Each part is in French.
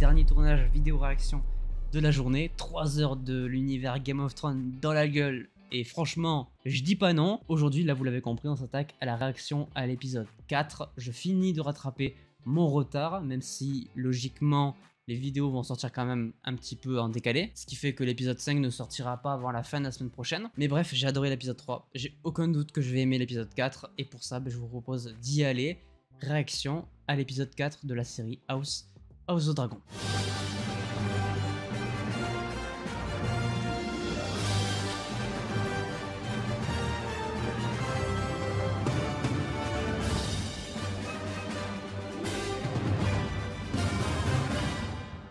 dernier tournage vidéo réaction de la journée. 3 heures de l'univers Game of Thrones dans la gueule. Et franchement, je dis pas non. Aujourd'hui, là vous l'avez compris, on s'attaque à la réaction à l'épisode 4. Je finis de rattraper mon retard, même si logiquement les vidéos vont sortir quand même un petit peu en décalé, ce qui fait que l'épisode 5 ne sortira pas avant la fin de la semaine prochaine. Mais bref, j'ai adoré l'épisode 3, j'ai aucun doute que je vais aimer l'épisode 4, et pour ça, ben, je vous propose d'y aller. Réaction à l'épisode 4 de la série House, House of Dragon.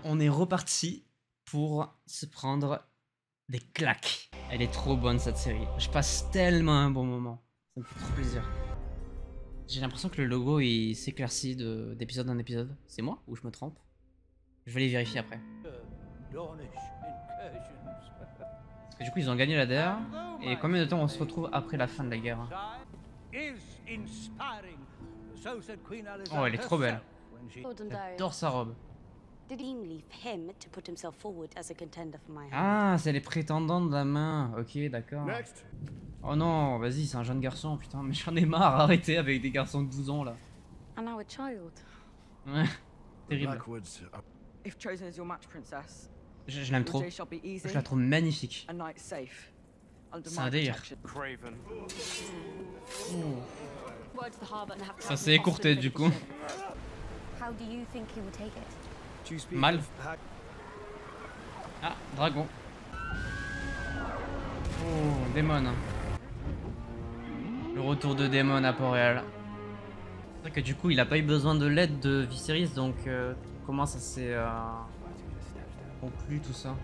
on est reparti pour se prendre des claques. Elle est trop bonne cette série. Je passe tellement un bon moment. Ça me fait trop plaisir. J'ai l'impression que le logo il s'éclaircit d'épisode en épisode. C'est moi ou je me trompe? Je vais les vérifier après. Parce que du coup ils ont gagné la guerre. Et combien de temps on se retrouve après la fin de la guerre Oh elle est trop belle. J'adore sa robe. Ah, c'est les prétendants de la main. Ok, d'accord. Oh non, vas-y, c'est un jeune garçon, putain, mais j'en ai marre, arrêtez avec des garçons de 12 ans là. Ouais, terrible. Je, je l'aime trop. Je la trouve magnifique. C'est un délire. Ça s'est écourté du coup. Mal. Ah, dragon. Oh, démon. Le retour de démon à Port-Réal. C'est vrai que du coup, il a pas eu besoin de l'aide de Viserys, donc euh, comment ça s'est euh, conclu tout ça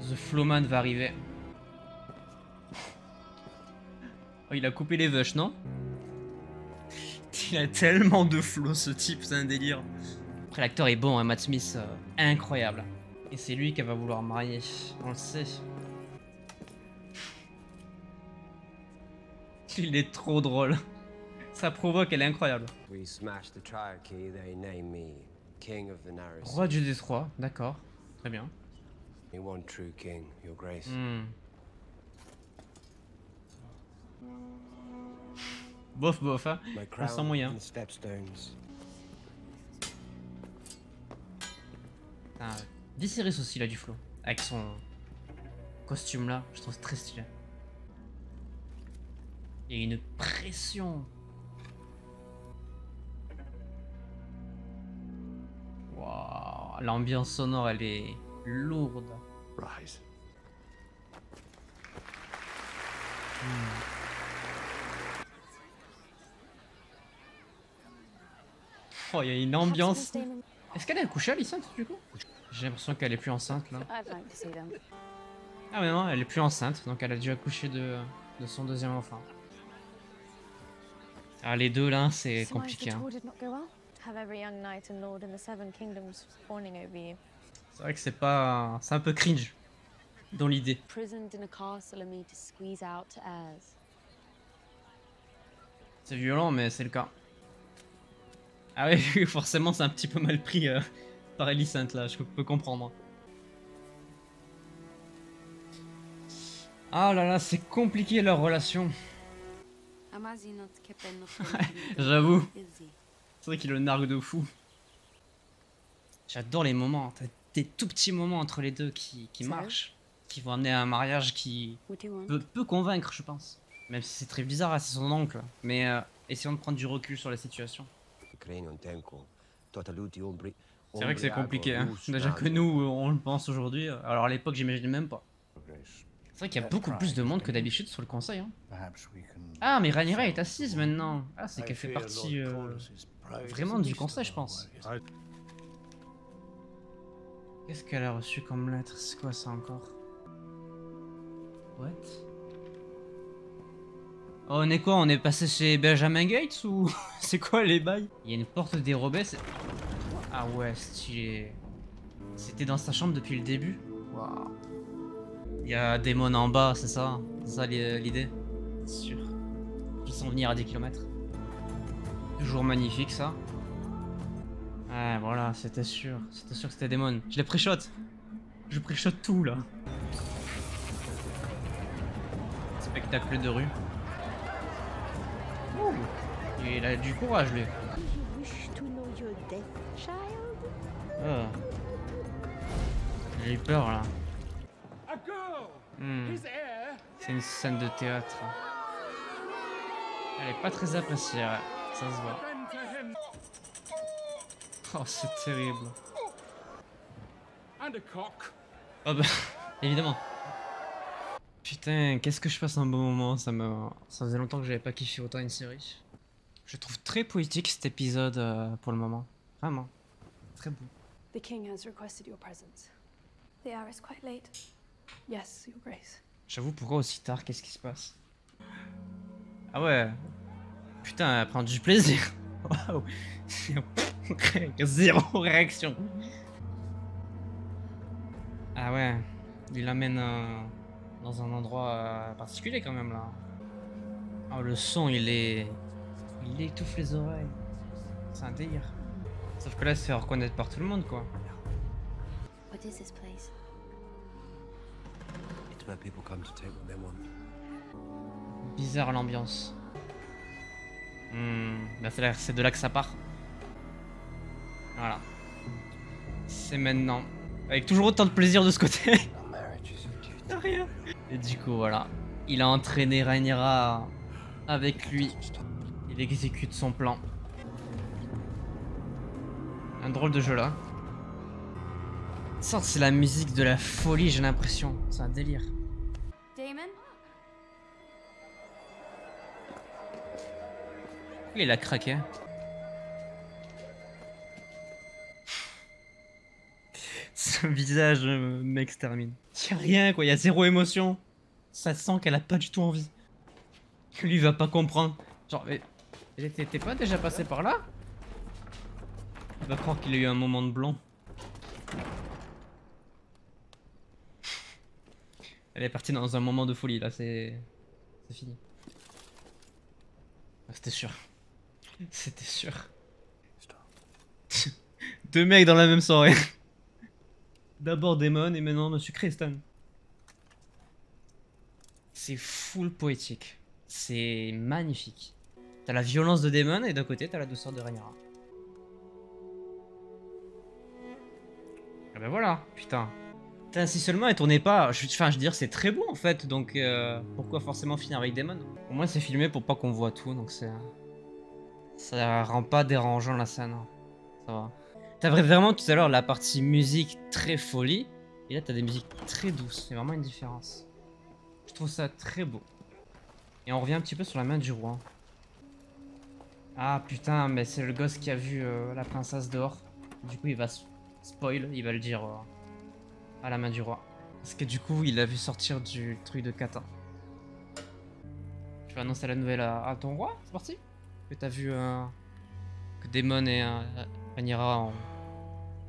The Flowman va arriver. Oh, il a coupé les vaches, non? Il a tellement de flow ce type, c'est un délire l'acteur est bon, hein, Matt Smith, euh, incroyable. Et c'est lui qu'elle va vouloir marier, on le sait. Il est trop drôle. Ça provoque, elle est incroyable. Roi du Détroit, d'accord. Très bien. Hmm. Bof bof, hein. On moyen. Ah, Viserys aussi, là, du flow. Avec son costume là, je trouve très stylé. Il y a une pression. L'ambiance sonore, elle est lourde. Rise. Hmm. Oh, il y a une ambiance. Est-ce qu'elle est accouchée, Alicent, du coup? J'ai l'impression qu'elle est plus enceinte, là. Ah mais non, elle est plus enceinte, donc elle a dû accoucher de, de son deuxième enfant. Ah, les deux, là, c'est compliqué. Hein. C'est vrai que c'est pas... C'est un peu cringe, dans l'idée. C'est violent, mais c'est le cas. Ah oui, forcément c'est un petit peu mal pris euh, par Alicent là, je peux comprendre. Ah là là, c'est compliqué leur relation. J'avoue. C'est vrai qu'il le nargue de fou. J'adore les moments, des tout petits moments entre les deux qui, qui marchent, qui vont amener à un mariage qui peut, convaincre, je pense. Même si c'est très bizarre, hein, c'est son oncle. Mais euh, essayons de prendre du recul sur la situation. C'est vrai que c'est compliqué, hein. Déjà que nous, on le pense aujourd'hui. Alors à l'époque, j'imagine même pas. C'est vrai qu'il y a beaucoup plus de monde que d'habitude sur le conseil. Hein. Ah, mais Rhaenyra est assise maintenant. Ah, c'est qu'elle fait partie euh, vraiment du conseil, je pense. Qu'est-ce qu'elle a reçu comme lettre? C'est quoi ça encore? What? Oh, on est quoi? On est passé chez Benjamin Gates ou c'est quoi les bails? Il y a une porte dérobée, c'est... Ah ouais, stylé. C'était dans sa chambre depuis le début Waouh. Il y a des mons en bas, c'est ça? C'est ça l'idée? C'est sûr. Ils sont venir à des kilomètres. Toujours magnifique ça. Ouais, voilà, c'était sûr. C'était sûr que c'était Demon. Je les pré-shot. Je pré-shot tout, là. Spectacle de rue. Il a du courage, lui. Oh. J'ai eu peur, là. Hmm! C'est une scène de théâtre. Elle est pas très appréciée, ouais. Ça se voit. Oh, c'est terrible. and a cock. Oh bah, évidemment. Putain, qu'est-ce que je passe un bon moment, ça me... Ça faisait longtemps que j'avais pas kiffé autant une série. Je trouve très poétique cet épisode euh, pour le moment. Vraiment. Très beau. The king has requested your presence. The hour is quite late. Yes, your grace. J'avoue, pourquoi aussi tard? Qu'est-ce qui se passe? Ah ouais. Putain, elle prend du plaisir. Waouh. Zéro réaction. Ah ouais. Il l'amène euh, dans un endroit euh, particulier quand même là. Oh, le son, il est. Il étouffe les oreilles. C'est un délire. Sauf que là, c'est reconnaître par tout le monde quoi. What is this place? It's where people come to take what they want. Bizarre l'ambiance. Hmm, bah c'est de là que ça part. Voilà. C'est maintenant. Avec toujours autant de plaisir de ce côté. Et du coup, voilà. Il a entraîné Rhaenyra avec lui. Il exécute son plan. Un drôle de jeu là. C'est la musique de la folie, j'ai l'impression. C'est un délire. Il a craqué. Son visage euh, m'extermine. Y'a rien quoi, y'a zéro émotion. Ça sent qu'elle a pas du tout envie. Lui va pas comprendre. Genre, mais. t'es pas déjà passé par là? Il va croire qu'il a eu un moment de blanc. Elle est partie dans un moment de folie là, c'est. C'est fini. Ah, C'était sûr. C'était sûr. Deux mecs dans la même soirée. D'abord Damon et maintenant Monsieur Creston. C'est full poétique. C'est magnifique. T'as la violence de Damon et d'un côté t'as la douceur de Rhaenyra. Ah ben voilà, putain. Putain, si seulement elle tournait pas. Enfin, je veux dire, c'est très beau en fait, donc euh, pourquoi forcément finir avec Damon? Au moins, c'est filmé pour pas qu'on voit tout, donc c'est. Ça rend pas dérangeant la scène. hein. Ça va. T'as vra- vraiment tout à l'heure la partie musique très folie, et là t'as des musiques très douces. A vraiment une différence. Je trouve ça très beau. Et on revient un petit peu sur la main du roi. Ah putain, mais c'est le gosse qui a vu euh, la princesse dehors. Du coup, il va spoil, il va le dire euh, à la main du roi. Parce que du coup, il a vu sortir du truc de Kata. Tu vas annoncer la nouvelle à ton roi C'est parti? Que t'as vu euh, que Daemon et euh, Rhaenyra ont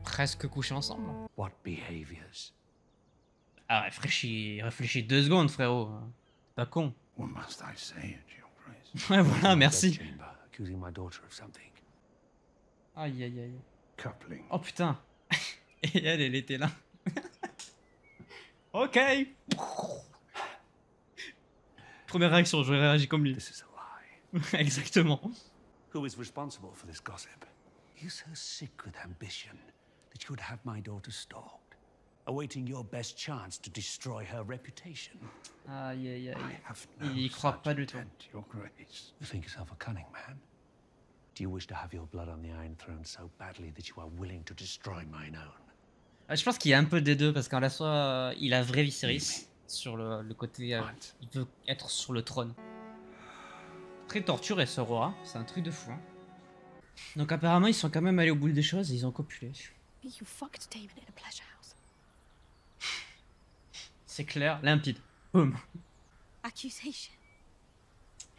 presque couché ensemble. What behaviors? Ah, réfléchis, réfléchis deux secondes, frérot. C'est Pas con. What must I say, Your Grace? Ouais, voilà, merci. Chamber, accusing my daughter of something. Aïe, aïe, aïe. Coupling. Oh putain. Et elle, elle était là. ok. Première réaction, j'aurais réagi comme lui. This is a lie. Exactement. Who is responsible for this gossip? You're so sick with ambition that you would have my daughter stalked, awaiting your best chance to destroy her reputation. Aïe, aïe, I aïe. have Il no y croit such pas du tout. Your Grace. You think yourself a cunning man? Do you wish to have your blood on the Iron Throne so badly that you are willing to destroy mine own? Ah, Je pense qu'il y a un peu des deux parce qu'en la soit, euh, il a vrai Viserys sur le, le côté. euh, il veut être sur le trône. Très torturé ce roi, c'est un truc de fou. hein. Donc apparemment ils sont quand même allés au bout des choses et ils ont copulé. C'est clair, limpide. Boum.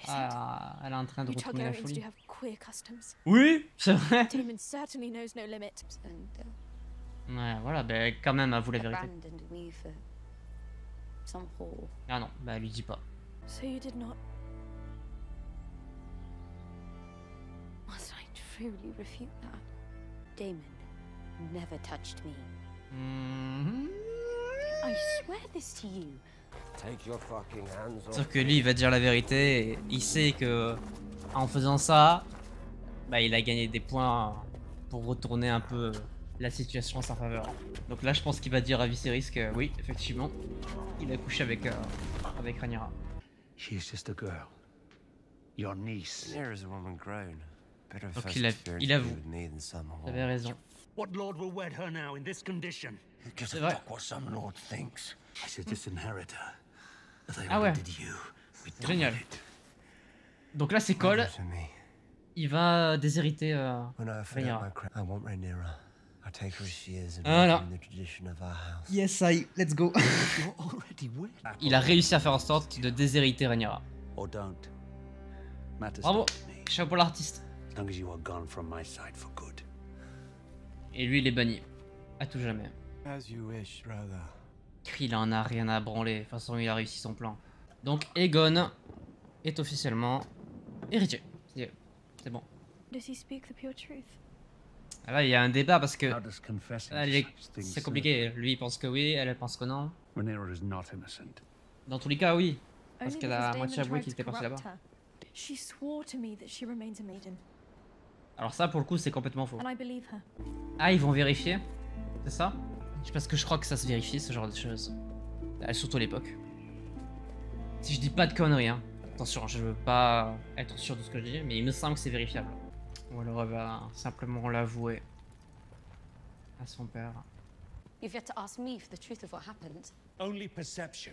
Ah, elle est en train de retourner la folie. Oui, c'est vrai. Uh, Ouais, voilà, ben quand même, avoue la vérité. Ah non, bah lui dit pas. So you did not. Truly refute that? Damon never touched me. I swear this to you. Take your fucking hands off. Sauf que lui, il va dire la vérité et il sait que en faisant ça, bah, il a gagné des points pour retourner un peu la situation en sa faveur. Donc là, je pense qu'il va dire à Viserys que oui, effectivement, il a couché avec, euh, avec Rhaenyra. She is just a girl. Your niece. Rhaenyra's a woman grown. Donc il, a, il avoue. raison. What lord will wed her now in this condition? Who gives C'est a vrai. fuck what some lord thinks? I should disinherit her. As I Ah ouais. you. Génial. Donc là, c'est Cole. Il va déshériter euh, When I forget Rhaenyra. my crown, I want Rhaenyra. I take her as she is and Voilà. maintain the tradition of our house. Yes, I. Let's go. You're already wed. Il a réussi à faire en sorte de déshériter Rhaenyra. Or don't. Matters Bravo. Chapeau l'artiste. As long as you are gone from my side for good. Et lui, il est banni. À tout jamais. As you wish, brother. Il en a rien à branler. De toute façon, il a réussi son plan. Donc, Aegon est officiellement héritier. C'est- bon. Does he speak the pure truth? Ah Là, il y a un débat parce que things c'est compliqué. Lui, il pense que oui, elle elle pense que non. serve? Rhaenyra is not innocent. Dans tous les cas, oui. Parce qu'elle a moitié avoué qu'il était parti là-bas. She swore to me that she remains a maiden, Alors ça, pour le coup, c'est complètement faux. Ah, ils vont vérifier C'est ça? Parce que je crois que ça se vérifie, ce genre de choses. Euh, Surtout à l'époque. Si je dis pas de conneries, hein. Attention, je veux pas être sûr de ce que je dis, mais il me semble que c'est vérifiable. Ou alors elle va simplement l'avouer à son père. You've yet to ask me for the truth of what happened. Only perception.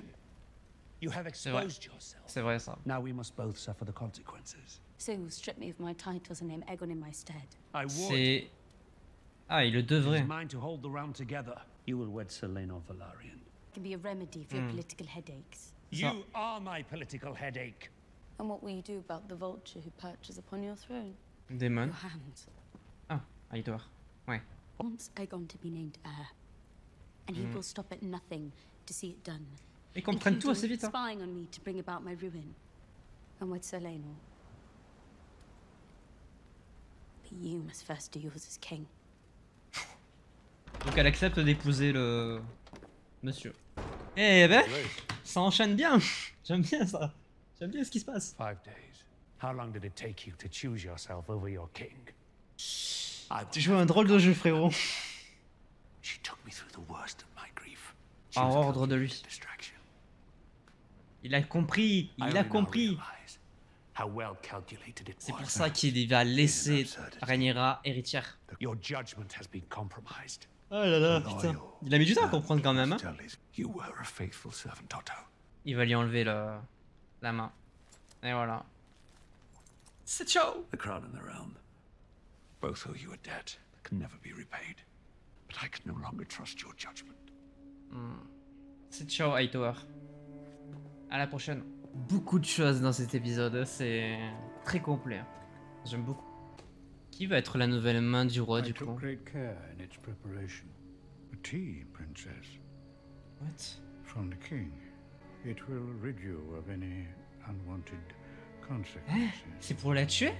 You have vrai. exposed yourself. C'est vrai ça. Now we must both suffer the consequences. So you'll strip me of my titles and name Egon in my stead. I would. C'est... Ah, il le It is devrait. mine to hold the realm together. You will wed Selene of Valarian. It can be a remedy for your political headaches. You are my political headache. And what will you do about the vulture who perches upon your throne? Damon. Your hand. Ah, Hightower. Ouais. Wants Egon to be named heir. And he will stop at nothing to see it done. Ils comprennent tout assez including vite. Hein. spying on me to bring about my ruin. And with Selene. You must first do yours as king. Donc elle accepte d'épouser le... Monsieur. Eh ben, ça enchaîne bien. J'aime bien ça. J'aime bien ce qui se passe. Five days. How long did it take you to choose yourself over your king? I Tu joues un drôle de jeu, frérot. She took me through the worst of my grief. She Par ordre de lui. Il a compris. Il a compris. realize How well calculated it C'est pour ça qu'il va laisser Rhaenyra héritière. Your judgment has been compromised. Oh là là, putain. Il a mis du temps à comprendre quand même. Hein. Tell his- You were a faithful servant, Otto. Il va lui enlever le... la main. Et voilà. C'est ciao The crown and the realm. Both owe you a debt that can never be repaid. But I can no longer trust your judgment. C'est ciao Hightower. À la prochaine. Beaucoup de choses dans cet épisode, c'est très complet. J'aime beaucoup. Qui va être la nouvelle main du roi du coup tea, princess, What? From the king. It will rid you of any unwanted consequences. C'est pour la tuer?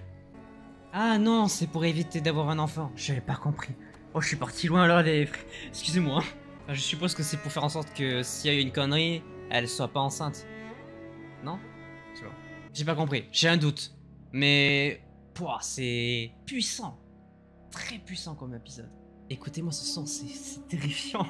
Ah non, c'est pour éviter d'avoir un enfant. J'avais pas compris. Oh, je suis parti loin là, les... Excusez-moi. Enfin, je suppose que c'est pour faire en sorte que s'il y a eu une connerie, elle soit pas enceinte. Non Je sais pas. J'ai pas compris. J'ai un doute. Mais... Pouah, c'est puissant. Très puissant comme épisode. Écoutez-moi ce son, c'est- terrifiant.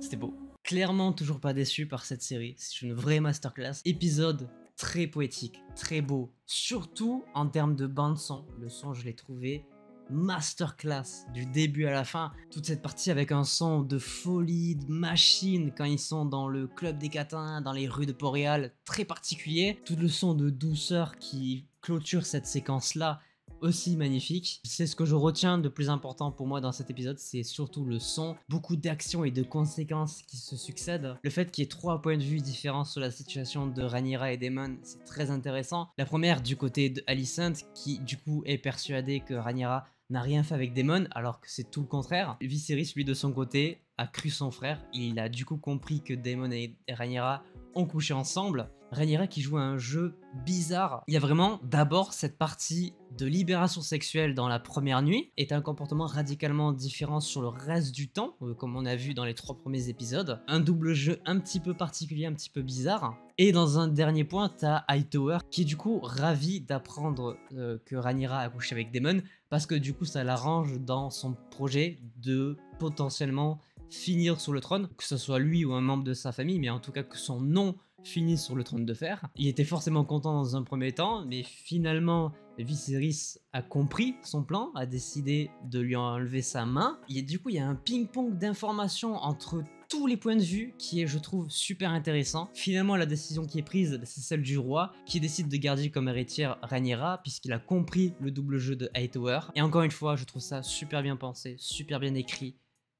C'était beau. Clairement toujours pas déçu par cette série. C'est une vraie masterclass. Épisode très poétique, très beau. Surtout en termes de bande son. Le son, je l'ai trouvé masterclass du début à la fin. Toute cette partie avec un son de folie, de machine quand ils sont dans le club des catins, dans les rues de Port-Réal, très particulier. Tout le son de douceur qui clôture cette séquence-là aussi magnifique. C'est ce que je retiens de plus important pour moi dans cet épisode, c'est surtout le son, beaucoup d'actions et de conséquences qui se succèdent. Le fait qu'il y ait trois points de vue différents sur la situation de Rhaenyra et Daemon, c'est très intéressant. La première du côté de Alicent qui du coup est persuadée que Rhaenyra n'a rien fait avec Daemon alors que c'est tout le contraire. Viserys lui de son côté a cru son frère, il a du coup compris que Daemon et Rhaenyra ont couché ensemble. Rhaenyra qui joue à un jeu bizarre. Il y a vraiment d'abord cette partie de libération sexuelle dans la première nuit est un comportement radicalement différent sur le reste du temps, euh, comme on a vu dans les trois premiers épisodes. Un double jeu un petit peu particulier, un petit peu bizarre. Et dans un dernier point, t'as Hightower qui est du coup ravi d'apprendre euh, que Rhaenyra a couché avec Daemon parce que du coup ça l'arrange dans son projet de potentiellement finir sur le trône, que ce soit lui ou un membre de sa famille, mais en tout cas que son nom finisse sur le trône de fer. Il était forcément content dans un premier temps, mais finalement Viserys a compris son plan, a décidé de lui enlever sa main. Et du coup, il y a un ping-pong d'informations entre tous les points de vue qui est, je trouve, super intéressant. Finalement, la décision qui est prise, c'est celle du roi qui décide de garder comme héritière Rhaenyra puisqu'il a compris le double jeu de Hightower. Et encore une fois, je trouve ça super bien pensé, super bien écrit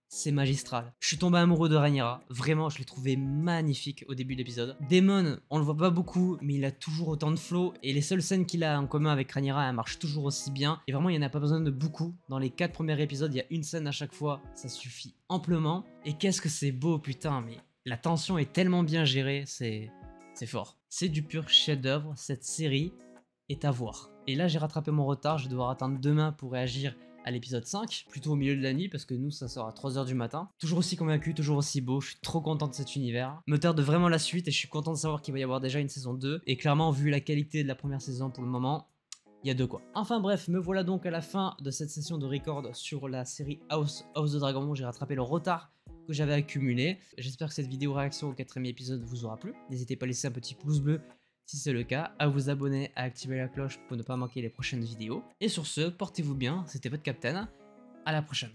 c'est magistral. Je suis tombé amoureux de Rhaenyra, vraiment je l'ai trouvé magnifique au début de l'épisode. Daemon, on le voit pas beaucoup, mais il a toujours autant de flow, et les seules scènes qu'il a en commun avec Rhaenyra, elles marchent toujours aussi bien, et vraiment il n'y en a pas besoin de beaucoup. Dans les 4 premiers épisodes, il y a une scène à chaque fois, ça suffit amplement. Et qu'est-ce que c'est beau putain, mais la tension est tellement bien gérée, c'est... c'est fort. C'est du pur chef-d'œuvre, cette série est à voir. Et là j'ai rattrapé mon retard, je vais devoir attendre demain pour réagir à l'épisode 5, plutôt au milieu de la nuit parce que nous ça sort à 3h du matin. Toujours aussi convaincu, toujours aussi beau, je suis trop content de cet univers. Me tarde vraiment la suite et je suis content de savoir qu'il va y avoir déjà une saison 2. Et clairement vu la qualité de la première saison pour le moment, il y a de quoi. Enfin bref, me voilà donc à la fin de cette session de record sur la série House of the Dragon. J'ai rattrapé le retard que j'avais accumulé. J'espère que cette vidéo réaction au quatrième épisode vous aura plu. N'hésitez pas à laisser un petit pouce bleu si c'est le cas, à vous abonner, à activer la cloche pour ne pas manquer les prochaines vidéos. Et sur ce, portez-vous bien, c'était votre Captain, à la prochaine.